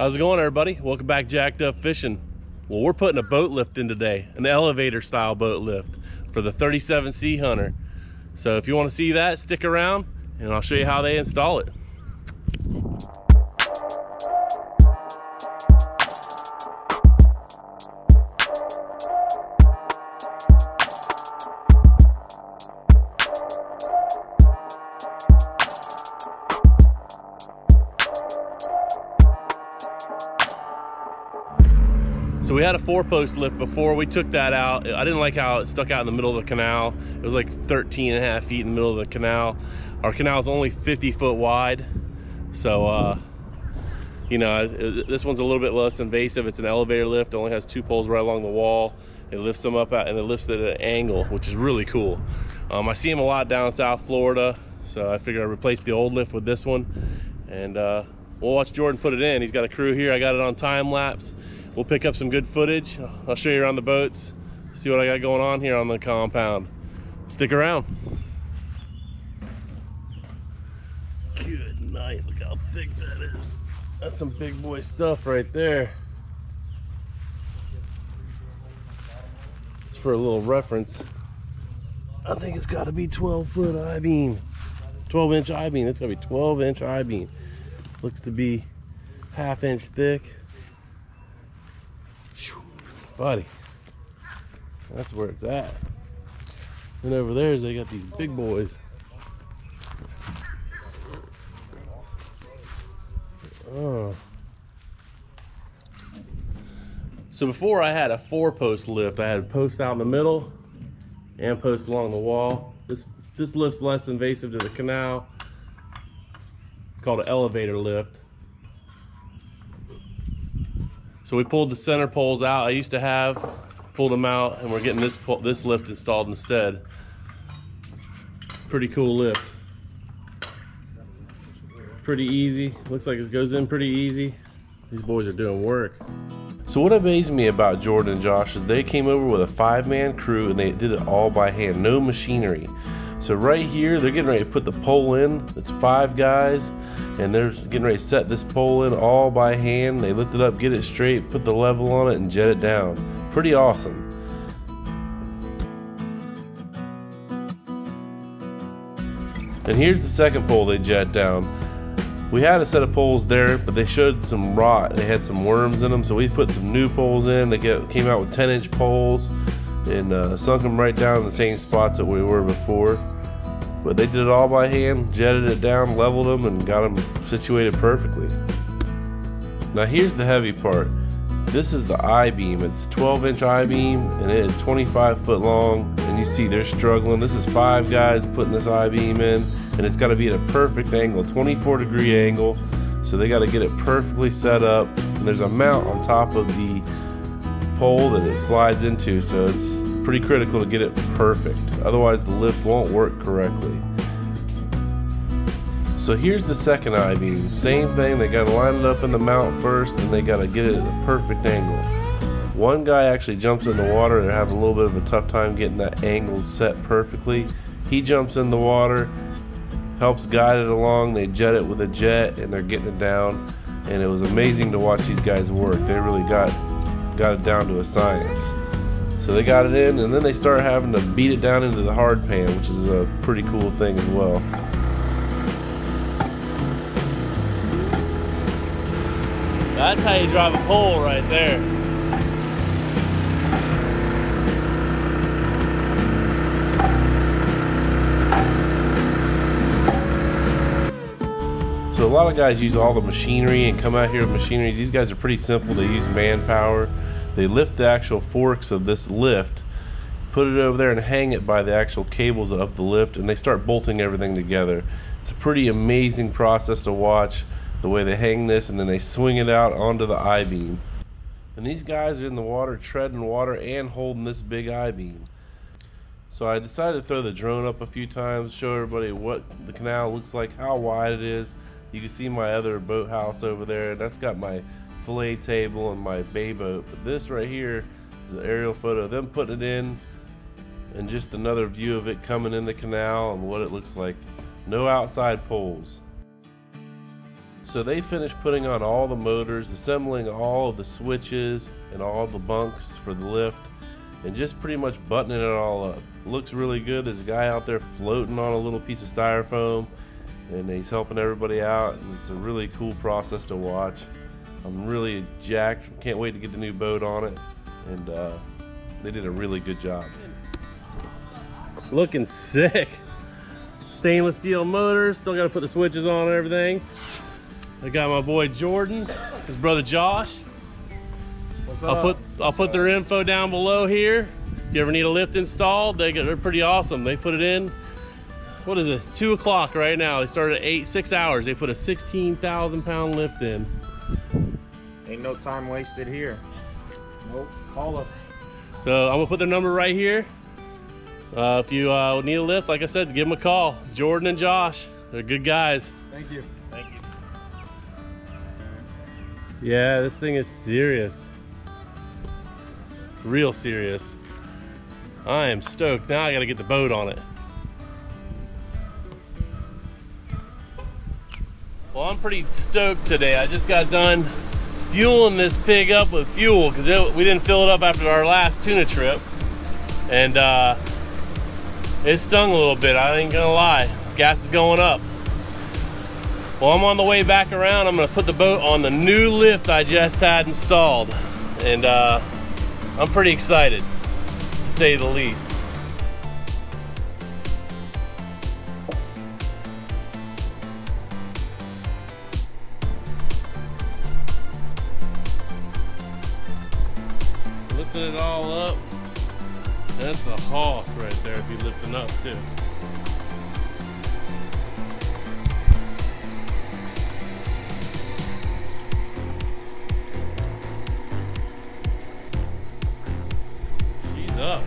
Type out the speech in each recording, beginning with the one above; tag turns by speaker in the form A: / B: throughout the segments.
A: How's it going, everybody? Welcome back, Jacked Up Fishing. Well, we're putting a boat lift in today, an elevator style boat lift for the 37 Sea Hunter. So if you want to see that, stick around and I'll show you how they install it. We had a four post lift before. We took that out. I didn't like how it stuck out in the middle of the canal. It was like 13 and a half feet in the middle of the canal. Our canal is only 50 foot wide. So, uh, you know, this one's a little bit less invasive. It's an elevator lift. Only has two poles right along the wall. It lifts them up and it lifts it at an angle, which is really cool. Um, I see them a lot down South Florida. So I figured I'd replace the old lift with this one. And uh, we'll watch Jordan put it in. He's got a crew here. I got it on time lapse we'll pick up some good footage. I'll show you around the boats, see what I got going on here on the compound. Stick around. Good night, look how thick that is. That's some big boy stuff right there. It's for a little reference. I think it's gotta be 12 foot I-beam. 12 inch I-beam, it's gotta be 12 inch I-beam. Looks to be half inch thick buddy. That's where it's at. And over there, they got these big boys. Oh. So before I had a four post lift, I had a post out in the middle and post along the wall. This this lift's less invasive to the canal. It's called an elevator lift. So we pulled the center poles out. I used to have, pulled them out, and we're getting this this lift installed instead. Pretty cool lift. Pretty easy. Looks like it goes in pretty easy. These boys are doing work. So what amazed me about Jordan and Josh is they came over with a five-man crew and they did it all by hand, no machinery. So right here, they're getting ready to put the pole in. It's five guys, and they're getting ready to set this pole in all by hand. They lift it up, get it straight, put the level on it, and jet it down. Pretty awesome. And here's the second pole they jet down. We had a set of poles there, but they showed some rot. They had some worms in them, so we put some new poles in. They came out with 10 inch poles and uh, sunk them right down in the same spots that we were before. But they did it all by hand, jetted it down, leveled them, and got them situated perfectly. Now here's the heavy part. This is the I-beam. It's 12 inch I-beam and it is 25 foot long and you see they're struggling. This is five guys putting this I-beam in and it's got to be at a perfect angle, 24 degree angle. So they got to get it perfectly set up and there's a mount on top of the pole that it slides into, so it's pretty critical to get it perfect. Otherwise, the lift won't work correctly. So here's the second I-beam. Same thing, they gotta line it up in the mount first and they gotta get it at a perfect angle. One guy actually jumps in the water, they're having a little bit of a tough time getting that angle set perfectly. He jumps in the water, helps guide it along, they jet it with a jet and they're getting it down. And it was amazing to watch these guys work. They really got got it down to a science. So they got it in, and then they start having to beat it down into the hard pan, which is a pretty cool thing as well. That's how you drive a pole right there. So a lot of guys use all the machinery and come out here with machinery. These guys are pretty simple. They use manpower. They lift the actual forks of this lift, put it over there and hang it by the actual cables of the lift and they start bolting everything together. It's a pretty amazing process to watch the way they hang this and then they swing it out onto the I-beam. And these guys are in the water treading water and holding this big I-beam. So I decided to throw the drone up a few times, show everybody what the canal looks like, how wide it is, you can see my other boathouse over there. That's got my fillet table and my bay boat. But this right here is an aerial photo of them putting it in and just another view of it coming in the canal and what it looks like. No outside poles. So they finished putting on all the motors, assembling all of the switches and all the bunks for the lift, and just pretty much buttoning it all up. Looks really good. There's a guy out there floating on a little piece of styrofoam, and he's helping everybody out, and it's a really cool process to watch. I'm really jacked. Can't wait to get the new boat on it, and uh, they did a really good job. Looking sick. Stainless steel motors Still got to put the switches on and everything. I got my boy Jordan, his brother Josh.
B: What's
A: I'll put I'll put their info down below here. If you ever need a lift installed, they get, they're pretty awesome. They put it in. What is it? Two o'clock right now. They started at eight, six hours. They put a 16,000 pound lift in.
B: Ain't no time wasted here. Nope. Call us.
A: So I'm gonna put their number right here. Uh, if you uh, need a lift, like I said, give them a call. Jordan and Josh, they're good guys.
B: Thank you.
A: Thank you. Yeah, this thing is serious. Real serious. I am stoked. Now I gotta get the boat on it. Well, I'm pretty stoked today. I just got done fueling this pig up with fuel because we didn't fill it up after our last tuna trip. And uh, it stung a little bit, I ain't gonna lie. Gas is going up. Well, I'm on the way back around. I'm gonna put the boat on the new lift I just had installed. And uh, I'm pretty excited, to say the least. It all up. That's a hoss right there if you're lifting up too. She's up.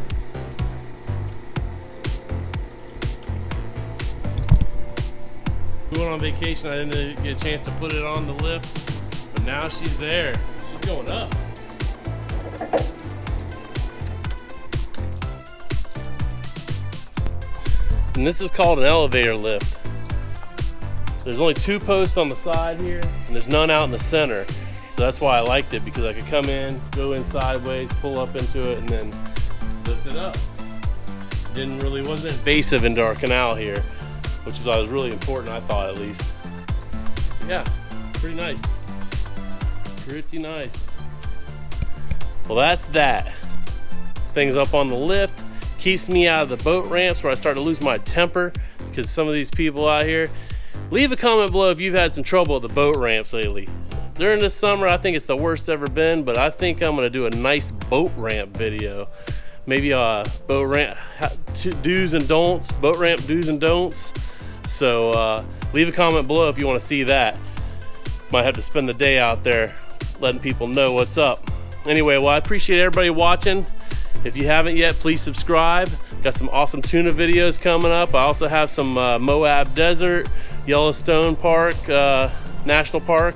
A: We went on vacation, I didn't get a chance to put it on the lift, but now she's there. She's going up. And this is called an elevator lift. There's only two posts on the side here, and there's none out in the center. So that's why I liked it, because I could come in, go in sideways, pull up into it, and then lift it up. Didn't really, wasn't invasive into our canal here, which is was really important, I thought at least. Yeah, pretty nice. Pretty nice. Well, that's that. Things up on the lift keeps me out of the boat ramps where I start to lose my temper because some of these people out here. Leave a comment below if you've had some trouble at the boat ramps lately. During this summer, I think it's the worst ever been, but I think I'm gonna do a nice boat ramp video. Maybe a boat ramp do's and don'ts, boat ramp do's and don'ts. So uh, leave a comment below if you wanna see that. Might have to spend the day out there letting people know what's up. Anyway, well, I appreciate everybody watching. If you haven't yet, please subscribe. Got some awesome tuna videos coming up. I also have some uh, Moab Desert, Yellowstone Park, uh, National Park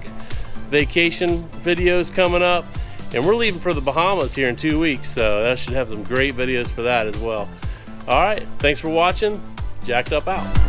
A: vacation videos coming up. And we're leaving for the Bahamas here in two weeks, so that should have some great videos for that as well. All right, thanks for watching. Jacked Up out.